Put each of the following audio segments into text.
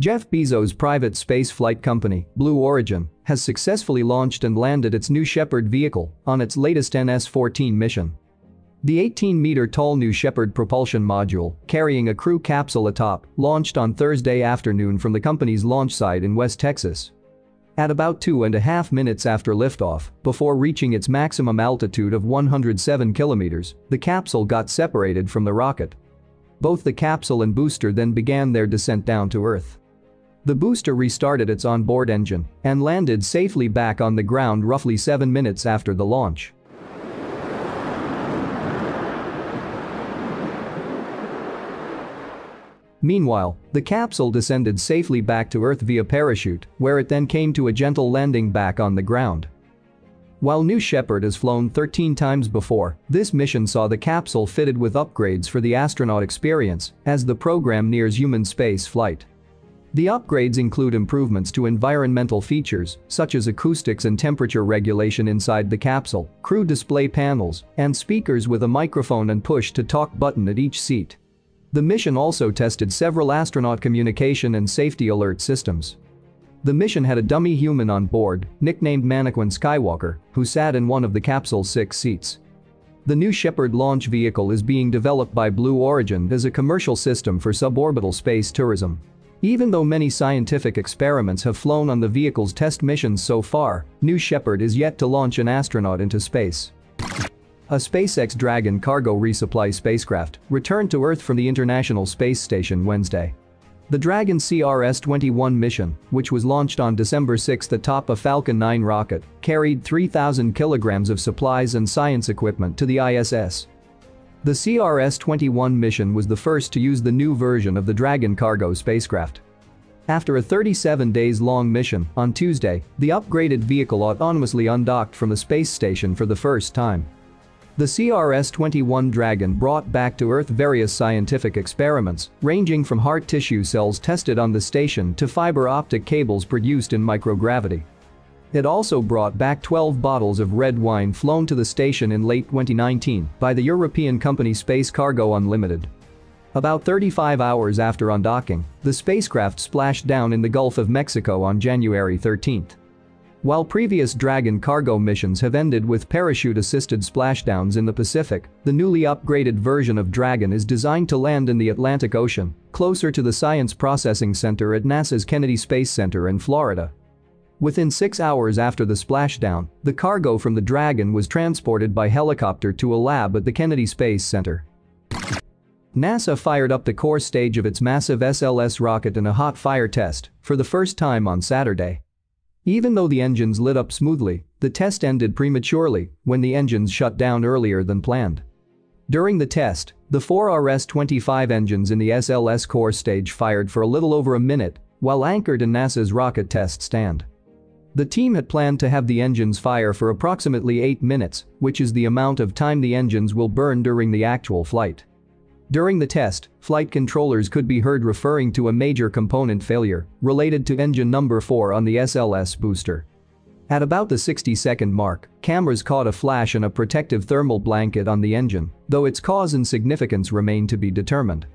Jeff Bezos' private space flight company, Blue Origin, has successfully launched and landed its New Shepard vehicle on its latest NS-14 mission. The 18-meter-tall New Shepard propulsion module, carrying a crew capsule atop, launched on Thursday afternoon from the company's launch site in West Texas. At about two and a half minutes after liftoff, before reaching its maximum altitude of 107 kilometers, the capsule got separated from the rocket. Both the capsule and booster then began their descent down to Earth. The booster restarted its onboard engine and landed safely back on the ground roughly 7 minutes after the launch. Meanwhile, the capsule descended safely back to Earth via parachute, where it then came to a gentle landing back on the ground. While New Shepard has flown 13 times before, this mission saw the capsule fitted with upgrades for the astronaut experience as the program nears human space flight. The upgrades include improvements to environmental features, such as acoustics and temperature regulation inside the capsule, crew display panels, and speakers with a microphone and push-to-talk button at each seat. The mission also tested several astronaut communication and safety alert systems. The mission had a dummy human on board, nicknamed Mannequin Skywalker, who sat in one of the capsule's six seats. The new Shepard launch vehicle is being developed by Blue Origin as a commercial system for suborbital space tourism. Even though many scientific experiments have flown on the vehicle's test missions so far, New Shepard is yet to launch an astronaut into space. A SpaceX Dragon cargo resupply spacecraft returned to Earth from the International Space Station Wednesday. The Dragon CRS-21 mission, which was launched on December 6 atop a Falcon 9 rocket, carried 3,000 kilograms of supplies and science equipment to the ISS. The CRS-21 mission was the first to use the new version of the Dragon cargo spacecraft. After a 37 days long mission, on Tuesday, the upgraded vehicle autonomously undocked from the space station for the first time. The CRS-21 Dragon brought back to Earth various scientific experiments, ranging from heart tissue cells tested on the station to fiber optic cables produced in microgravity. It also brought back 12 bottles of red wine flown to the station in late 2019 by the European company Space Cargo Unlimited. About 35 hours after undocking, the spacecraft splashed down in the Gulf of Mexico on January 13. While previous Dragon cargo missions have ended with parachute-assisted splashdowns in the Pacific, the newly upgraded version of Dragon is designed to land in the Atlantic Ocean, closer to the Science Processing Center at NASA's Kennedy Space Center in Florida. Within six hours after the splashdown, the cargo from the Dragon was transported by helicopter to a lab at the Kennedy Space Center. NASA fired up the core stage of its massive SLS rocket in a hot fire test for the first time on Saturday. Even though the engines lit up smoothly, the test ended prematurely when the engines shut down earlier than planned. During the test, the four RS-25 engines in the SLS core stage fired for a little over a minute while anchored in NASA's rocket test stand. The team had planned to have the engines fire for approximately 8 minutes, which is the amount of time the engines will burn during the actual flight. During the test, flight controllers could be heard referring to a major component failure related to engine number 4 on the SLS booster. At about the 60-second mark, cameras caught a flash and a protective thermal blanket on the engine, though its cause and significance remain to be determined.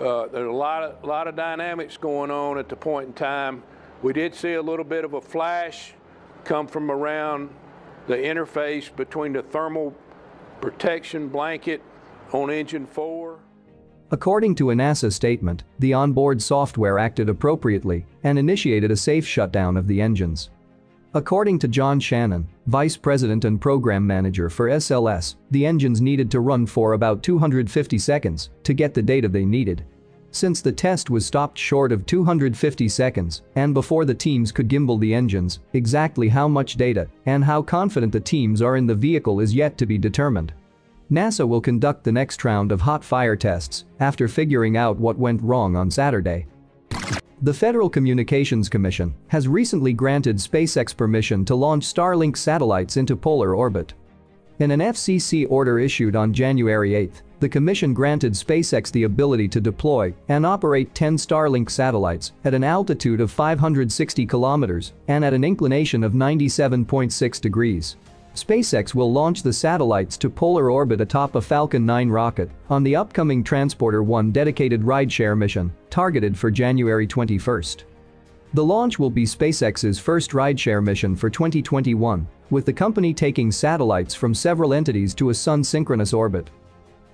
Uh, there's a lot of, lot of dynamics going on at the point in time. We did see a little bit of a flash come from around the interface between the thermal protection blanket on engine 4. According to a NASA statement, the onboard software acted appropriately and initiated a safe shutdown of the engines. According to John Shannon, Vice President and Program Manager for SLS, the engines needed to run for about 250 seconds to get the data they needed. Since the test was stopped short of 250 seconds and before the teams could gimbal the engines, exactly how much data and how confident the teams are in the vehicle is yet to be determined. NASA will conduct the next round of hot fire tests after figuring out what went wrong on Saturday. The Federal Communications Commission has recently granted SpaceX permission to launch Starlink satellites into polar orbit. In an FCC order issued on January 8, the commission granted SpaceX the ability to deploy and operate 10 Starlink satellites at an altitude of 560 kilometers and at an inclination of 97.6 degrees. SpaceX will launch the satellites to polar orbit atop a Falcon 9 rocket on the upcoming Transporter 1 dedicated rideshare mission, targeted for January 21. The launch will be SpaceX's first rideshare mission for 2021, with the company taking satellites from several entities to a sun-synchronous orbit.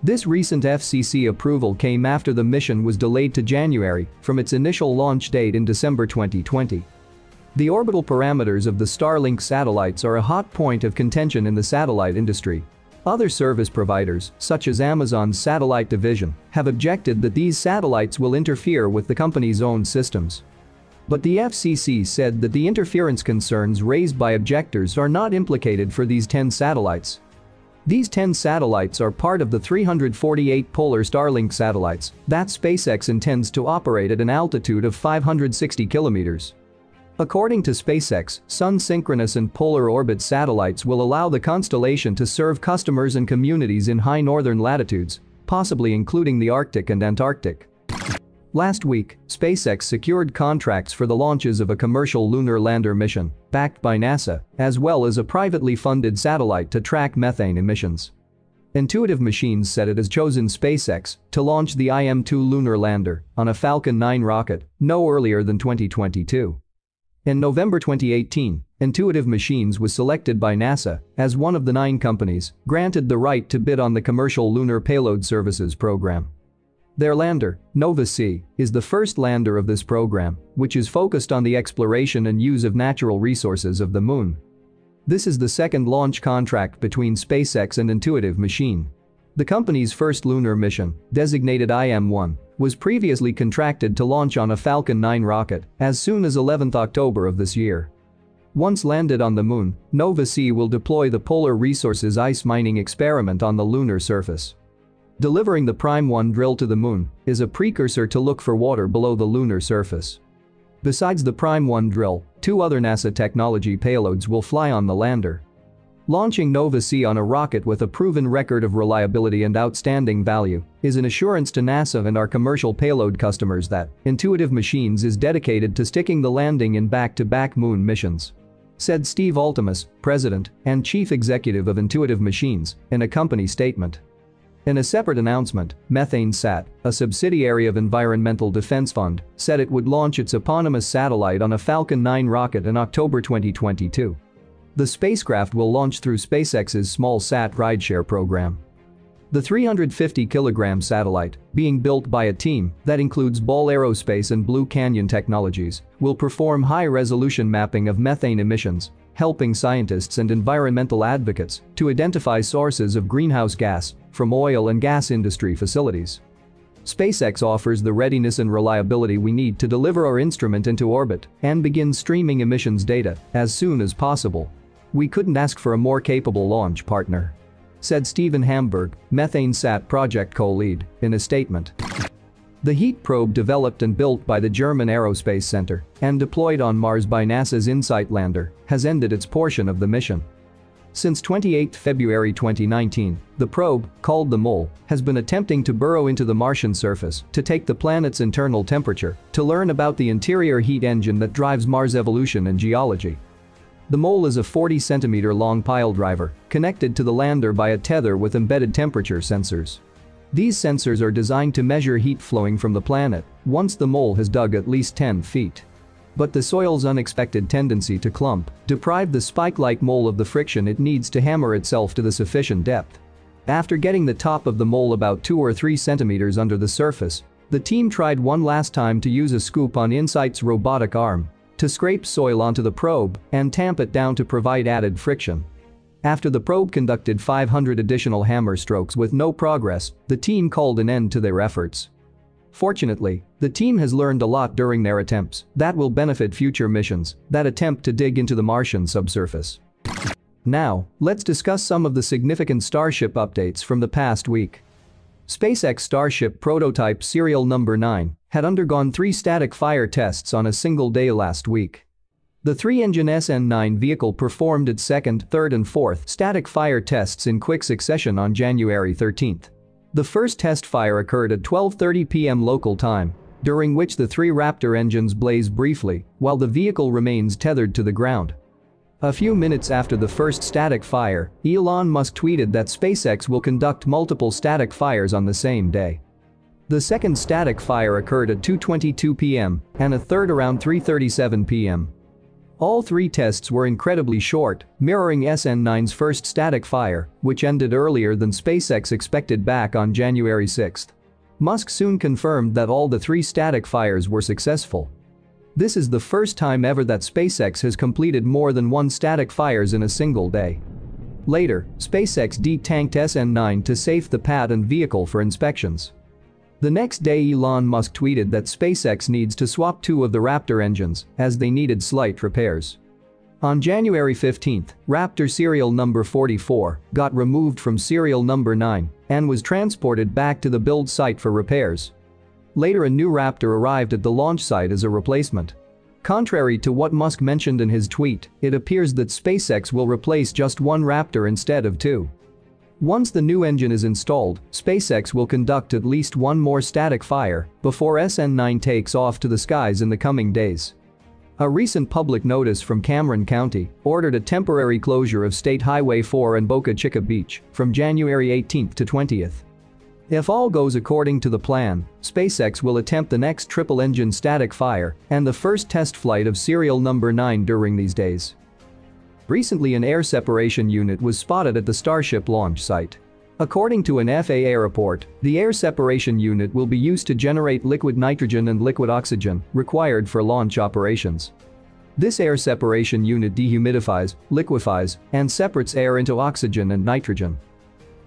This recent FCC approval came after the mission was delayed to January from its initial launch date in December 2020. The orbital parameters of the Starlink satellites are a hot point of contention in the satellite industry. Other service providers, such as Amazon's satellite division, have objected that these satellites will interfere with the company's own systems. But the FCC said that the interference concerns raised by objectors are not implicated for these 10 satellites. These 10 satellites are part of the 348 polar Starlink satellites that SpaceX intends to operate at an altitude of 560 kilometers. According to SpaceX, sun-synchronous and polar orbit satellites will allow the constellation to serve customers and communities in high northern latitudes, possibly including the Arctic and Antarctic. Last week, SpaceX secured contracts for the launches of a commercial lunar lander mission, backed by NASA, as well as a privately funded satellite to track methane emissions. Intuitive Machines said it has chosen SpaceX to launch the IM-2 lunar lander on a Falcon 9 rocket no earlier than 2022. In November 2018, Intuitive Machines was selected by NASA as one of the nine companies granted the right to bid on the Commercial Lunar Payload Services program. Their lander, Nova-C, is the first lander of this program, which is focused on the exploration and use of natural resources of the moon. This is the second launch contract between SpaceX and Intuitive Machine. The company's first lunar mission, designated IM-1, was previously contracted to launch on a Falcon 9 rocket as soon as 11 October of this year. Once landed on the moon, Nova-C will deploy the Polar Resources ice mining experiment on the lunar surface. Delivering the Prime 1 drill to the moon is a precursor to look for water below the lunar surface. Besides the Prime 1 drill, two other NASA technology payloads will fly on the lander, Launching Nova-C on a rocket with a proven record of reliability and outstanding value is an assurance to NASA and our commercial payload customers that Intuitive Machines is dedicated to sticking the landing in back-to-back -back moon missions. Said Steve Altemus, President and Chief Executive of Intuitive Machines, in a company statement. In a separate announcement, MethaneSat, a subsidiary of Environmental Defense Fund, said it would launch its eponymous satellite on a Falcon 9 rocket in October 2022. The spacecraft will launch through SpaceX's small sat rideshare program. The 350-kilogram satellite, being built by a team that includes Ball Aerospace and Blue Canyon Technologies, will perform high-resolution mapping of methane emissions, helping scientists and environmental advocates to identify sources of greenhouse gas from oil and gas industry facilities. SpaceX offers the readiness and reliability we need to deliver our instrument into orbit and begin streaming emissions data as soon as possible we couldn't ask for a more capable launch partner. Said Steven Hamburg, MethaneSat project co-lead, in a statement. The HEAT probe developed and built by the German Aerospace Center and deployed on Mars by NASA's InSight lander has ended its portion of the mission. Since 28 February 2019, the probe, called the MOLE, has been attempting to burrow into the Martian surface to take the planet's internal temperature to learn about the interior heat engine that drives Mars evolution and geology. The mole is a 40 centimeter long pile driver, connected to the lander by a tether with embedded temperature sensors. These sensors are designed to measure heat flowing from the planet once the mole has dug at least 10 feet. But the soil's unexpected tendency to clump deprived the spike-like mole of the friction it needs to hammer itself to the sufficient depth. After getting the top of the mole about 2 or 3 centimeters under the surface, the team tried one last time to use a scoop on InSight's robotic arm to scrape soil onto the probe and tamp it down to provide added friction. After the probe conducted 500 additional hammer strokes with no progress, the team called an end to their efforts. Fortunately, the team has learned a lot during their attempts that will benefit future missions that attempt to dig into the Martian subsurface. Now, let's discuss some of the significant Starship updates from the past week. SpaceX Starship prototype serial number 9 had undergone three static fire tests on a single day last week. The three-engine SN9 vehicle performed its second, third and fourth static fire tests in quick succession on January 13. The first test fire occurred at 12.30 p.m. local time, during which the three Raptor engines blazed briefly while the vehicle remains tethered to the ground. A few minutes after the first static fire, Elon Musk tweeted that SpaceX will conduct multiple static fires on the same day. The second static fire occurred at 2.22 p.m. and a third around 3.37 p.m. All three tests were incredibly short, mirroring SN9's first static fire, which ended earlier than SpaceX expected back on January 6. Musk soon confirmed that all the three static fires were successful. This is the first time ever that SpaceX has completed more than one static fires in a single day. Later, SpaceX detanked SN9 to safe the pad and vehicle for inspections. The next day Elon Musk tweeted that SpaceX needs to swap two of the Raptor engines as they needed slight repairs. On January 15, Raptor serial number 44 got removed from serial number 9 and was transported back to the build site for repairs. Later a new Raptor arrived at the launch site as a replacement. Contrary to what Musk mentioned in his tweet, it appears that SpaceX will replace just one Raptor instead of two. Once the new engine is installed, SpaceX will conduct at least one more static fire before SN9 takes off to the skies in the coming days. A recent public notice from Cameron County ordered a temporary closure of State Highway 4 and Boca Chica Beach from January 18 to 20th. If all goes according to the plan, SpaceX will attempt the next triple-engine static fire and the first test flight of serial number 9 during these days. Recently an air separation unit was spotted at the Starship launch site. According to an FAA report, the air separation unit will be used to generate liquid nitrogen and liquid oxygen required for launch operations. This air separation unit dehumidifies, liquefies, and separates air into oxygen and nitrogen.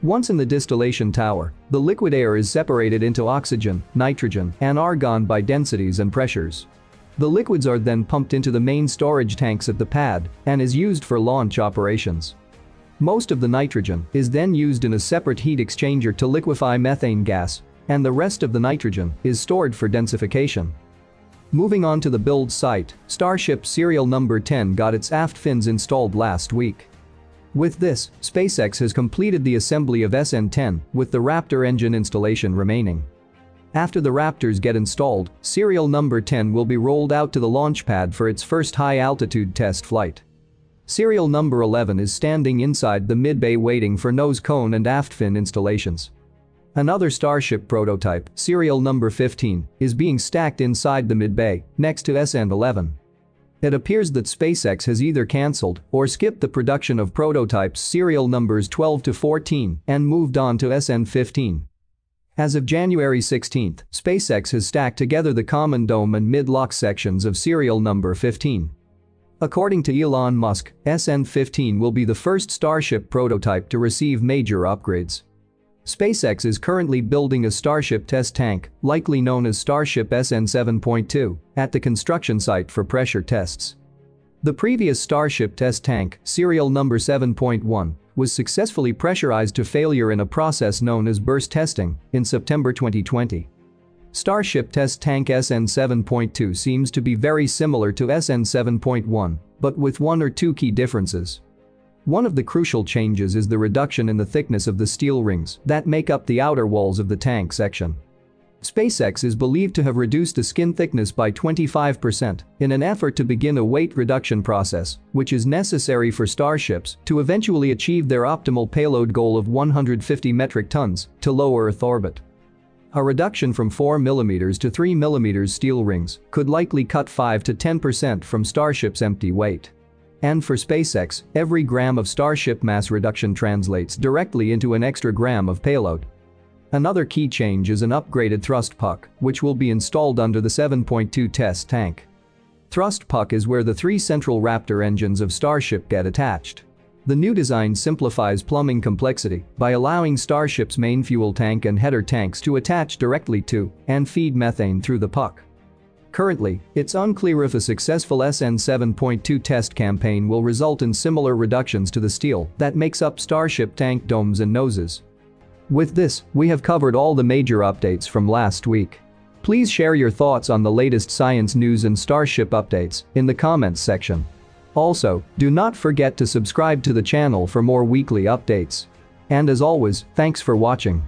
Once in the distillation tower, the liquid air is separated into oxygen, nitrogen, and argon by densities and pressures. The liquids are then pumped into the main storage tanks at the pad and is used for launch operations. Most of the nitrogen is then used in a separate heat exchanger to liquefy methane gas, and the rest of the nitrogen is stored for densification. Moving on to the build site, Starship serial number 10 got its aft fins installed last week. With this, SpaceX has completed the assembly of SN10 with the Raptor engine installation remaining. After the Raptors get installed, serial number 10 will be rolled out to the launch pad for its first high-altitude test flight. Serial number 11 is standing inside the mid-bay waiting for nose cone and aft fin installations. Another Starship prototype, serial number 15, is being stacked inside the mid-bay, next to SN11. It appears that SpaceX has either cancelled or skipped the production of prototypes serial numbers 12 to 14 and moved on to SN15. As of January 16, SpaceX has stacked together the common dome and mid-LOX sections of serial number 15. According to Elon Musk, SN15 will be the first Starship prototype to receive major upgrades. SpaceX is currently building a Starship test tank, likely known as Starship SN7.2, at the construction site for pressure tests. The previous Starship test tank, serial number 7.1, was successfully pressurized to failure in a process known as burst testing in September 2020. Starship test tank SN 7.2 seems to be very similar to SN 7.1, but with one or two key differences. One of the crucial changes is the reduction in the thickness of the steel rings that make up the outer walls of the tank section. SpaceX is believed to have reduced the skin thickness by 25% in an effort to begin a weight reduction process, which is necessary for Starships to eventually achieve their optimal payload goal of 150 metric tons to low Earth orbit. A reduction from 4mm to 3mm steel rings could likely cut 5 to 10% from Starship's empty weight. And for SpaceX, every gram of Starship mass reduction translates directly into an extra gram of payload. Another key change is an upgraded thrust puck, which will be installed under the 7.2 test tank. Thrust puck is where the three central Raptor engines of Starship get attached. The new design simplifies plumbing complexity by allowing Starship's main fuel tank and header tanks to attach directly to and feed methane through the puck. Currently, it's unclear if a successful SN 7.2 test campaign will result in similar reductions to the steel that makes up Starship tank domes and noses. With this, we have covered all the major updates from last week. Please share your thoughts on the latest science news and Starship updates in the comments section. Also, do not forget to subscribe to the channel for more weekly updates. And as always, thanks for watching.